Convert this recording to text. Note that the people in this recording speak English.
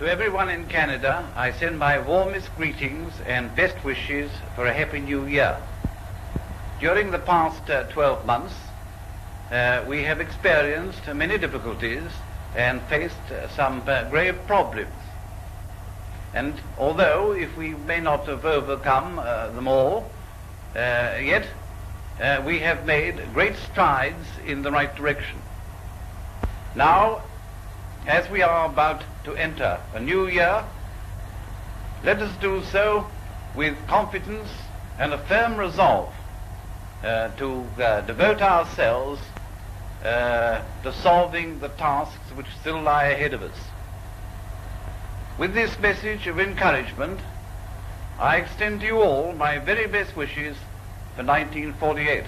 To everyone in Canada, I send my warmest greetings and best wishes for a happy new year. During the past uh, 12 months, uh, we have experienced many difficulties and faced uh, some uh, grave problems. And although if we may not have overcome uh, them all, uh, yet we have made great strides in the right direction. Now, as we are about to enter a new year, let us do so with confidence and a firm resolve uh, to uh, devote ourselves uh, to solving the tasks which still lie ahead of us. With this message of encouragement, I extend to you all my very best wishes for 1948.